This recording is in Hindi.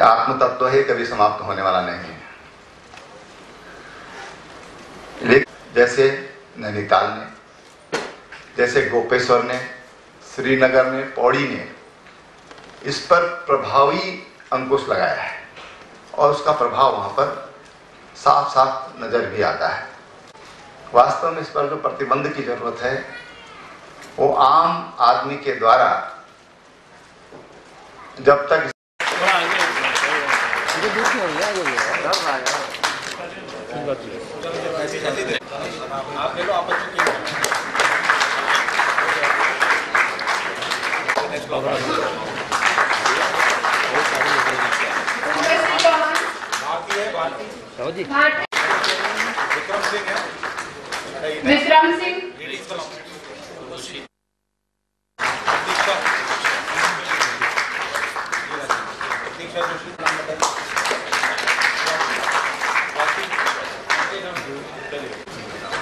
आत्म तत्व है कभी समाप्त होने वाला नहीं है। जैसे नैनीताल ने, जैसे गोपेश्वर ने, श्रीनगर ने, पौड़ी ने, इस पर प्रभावी अंकुश लगाया है और उसका प्रभाव वहाँ पर साफ़ साफ़ नज़र भी आता है। वास्तव में इस पर जो प्रतिबंध की ज़रूरत है, वो आम आदमी के द्वारा जब तक तो दुख नहीं होगा बोलिए आप ले लो आपस में विक्रम सिंह है Vikram Singh Thank you. Thank you.